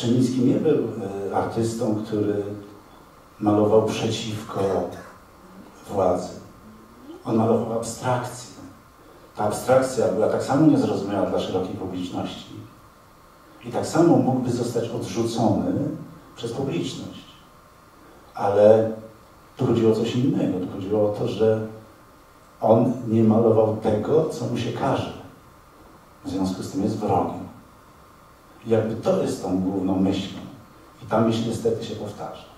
Strzelnicki nie był e, artystą, który malował przeciwko władzy. On malował abstrakcję. Ta abstrakcja była tak samo niezrozumiała dla szerokiej publiczności. I tak samo mógłby zostać odrzucony przez publiczność. Ale tu chodziło o coś innego. Tu chodziło o to, że on nie malował tego, co mu się każe. W związku z tym jest wrogiem. I jakby to jest tą główną myślą. I ta myśl niestety się powtarza.